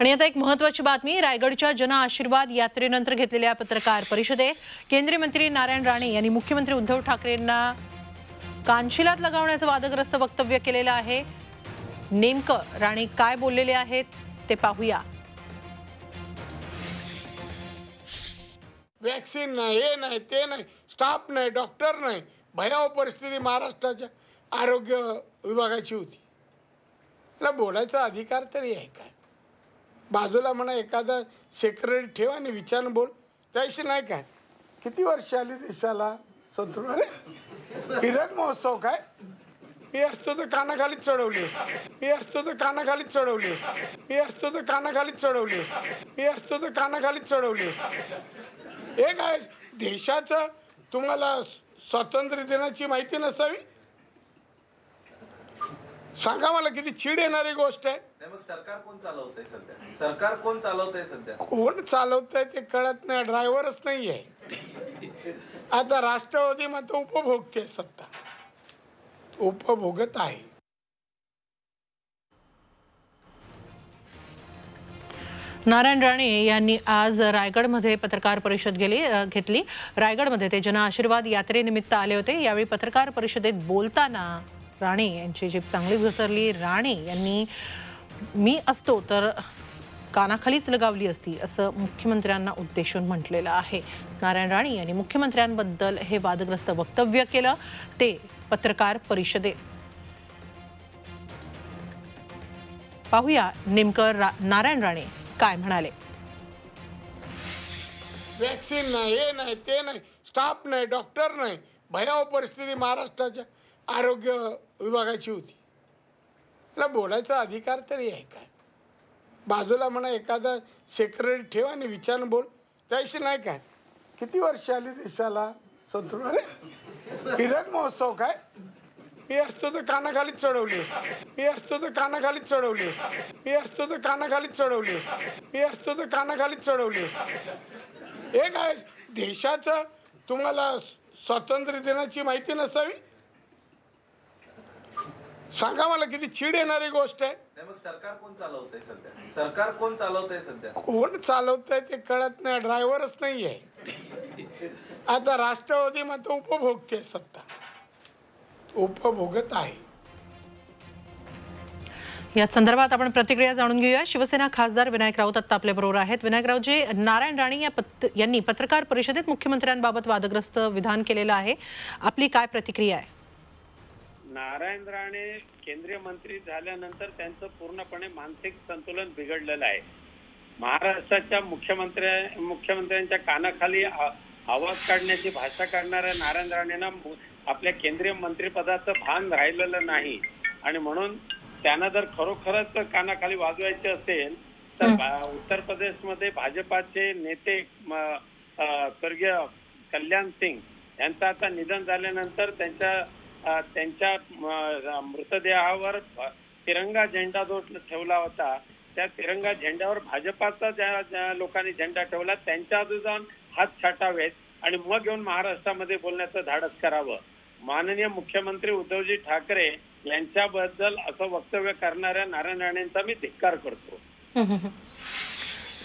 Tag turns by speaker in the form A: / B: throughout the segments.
A: आणि आता एक महत्वाची बातमी रायगडच्या जन आशीर्वाद यात्रेनंतर घेतलेल्या पत्रकार परिषदेत केंद्रीय मंत्री नारायण राणे यांनी मुख्यमंत्री उद्धव ठाकरेंना कानशिलात लगावण्याचं वादग्रस्त वक्तव्य केलेलं आहे. नेमकं राणे काय बोललेले आहेत ते पाहूया.
B: वॅक्सिन नाही हे नाही ते नाही स्टाफ नाही डॉक्टर नाही. भयाव परिस्थिती महाराष्ट्राच्या आरोग्य विभागाची होती. त्याला बोलायचा अधिकार तरी आहे काय? बाजूला म्हणा एखादा सेक्रेटरी ठेव आणि विचार बोल. त्याविषयी नाही काय? किती वर्ष आली देशाला? संतुलन हिरक महोत्सव काय? मी असतो तर कानाखाली चढवली मी असतो तर कानाखाली चढवली मी असतो तर कानाखाली चढवली मी असतो तर कानाखाली चढवली हे काय? देशाचं तुम्हाला स्वातंत्र्य दिनाची माहिती नसावी? सांगा मला किती चिड येणारी गोष्ट आहे.
C: नाही मग सरकार कोण चालवतंय सध्या? सरकार कोण चालवतंय सध्या?
B: कोण चालवत आहे ते कळत नाही ड्रायव्हरच नाही आहे आता राष्ट्रवादी मात्र उपभोगते सत्ता. उपभोगत आहे.
A: नारायण राणे यांनी आज रायगडमध्ये पत्रकार परिषद गेली घेतली. रायगडमध्ये ते जन आशीर्वाद यात्रेनिमित्त आले होते. यावेळी पत्रकार परिषदेत बोलताना राणे यांची जीभ चांगलीच घसरली. राणे यांनी मी असतो तर कानाखालीच लगावली असती असं मुख्यमंत्र्यांना उद्देशून म्हटलेलं आहे. नारायण राणे यांनी मुख्यमंत्र्यांबद्दल हे वादग्रस्त वक्तव्य केलं. ते पत्रकार परिषदेत पाहूया नेमकं रा नारायण राणे काय म्हणाले.
B: वॅक्सिन नाही हे नाही ते नाही स्टाफ नाही डॉक्टर नाही. भयाव परिस्थिती महाराष्ट्राच्या. आरोग्य विभागाची होती. तिला बोलायचा अधिकार तरी आहे काय? बाजूला म्हणा एखादा सेक्रेटरी ठेव आणि विचार बोल. त्याविषयी नाही काय? किती वर्ष आली देशाला? संतुलन अरे हिरक महोत्सव काय? मी असतो तर कानाखाली चढवली मी असतो तर कानाखाली चढवली मी असतो तर कानाखाली चढवली मी असतो तर कानाखाली चढवली हे काय? देशाचं तुम्हाला स्वातंत्र्य दिनाची माहिती नसावी? सांगा मला किती चिड येणारी गोष्ट आहे.
C: नाही मग सरकार कोण चालवतंय सध्या? सरकार कोण चालवतंय सध्या?
B: कोण चालवत आहे ते कळत नाही ड्रायव्हरच नाही आहे आता राष्ट्रवादी मात्र उपभोगते सत्ता. उपभोगत आहे.
A: या संदर्भात आपण प्रतिक्रिया जाणून घेऊया. शिवसेना खासदार विनायक राऊत आता आपल्या बरोबर आहेत. विनायक राऊतजी नारायण राणे या पत यांनी पत्रकार परिषदेत मुख्यमंत्र्यांबाबत वादग्रस्त विधान केलेलं आहे. आपली काय प्रतिक्रिया आहे?
D: नारायण राणे केंद्रीय मंत्री झाल्यानंतर त्यांचं पूर्णपणे मानसिक संतुलन बिघडलेलं आहे. महाराष्ट्राच्या मुख्यमंत्र्या मुख्यमंत्र्यांच्या कानाखाली आवाज काढण्याची भाषा करणाऱ्या नारायण राणेंना आपल्या केंद्रीय मंत्रिपदाचं भान राहिलेलं नाही. आणि म्हणून त्यांना जर खरोखरच कानाखाली वाजवायचे असेल तर उत्तर प्रदेशमध्ये भाजपाचे नेते स्वर्गीय कल्याण सिंग यांचं आता निधन झाल्यानंतर त्यांच्या त्यांच्या मृतदेहावर तिरंगा झेंडा जो ठेवला होता त्या तिरंगा झेंड्यावर भाजपाचा ज्या ज्या लोकांनी झेंडा ठेवला त्यांच्या आधी जाऊन हात छाटावेत आणि मग येऊन महाराष्ट्रामध्ये बोलण्याचं धाडस करावं. माननीय मुख्यमंत्री उद्धवजी ठाकरे यांच्याबद्दल असं वक्तव्य करणाऱ्या नारायण राणेंचा मी धिक्कार करतो.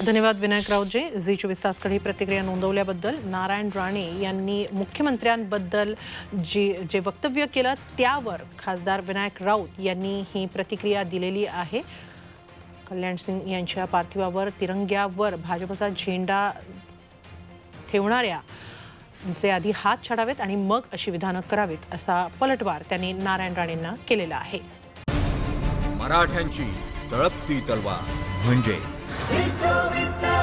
A: धन्यवाद विनायक राऊतजी झी चोवीस तासकडे ही प्रतिक्रिया नोंदवल्याबद्दल नारायण राणे यांनी मुख्यमंत्र्यांबद्दल जी जे वक्तव्य केलं त्यावर खासदार विनायक राऊत यांनी ही प्रतिक्रिया दिलेली आहे. कल्याण सिंग यांच्या पार्थिवावर तिरंग्यावर भाजपचा झेंडा ठेवणाऱ्या जे आधी हात छाडावेत आणि मग अशी विधानं करावीत असा पलटवार त्यांनी नारायण राणेंना केलेला आहे.
E: मराठ्यांची तळपती तलवार म्हणजे
F: चोवीस तास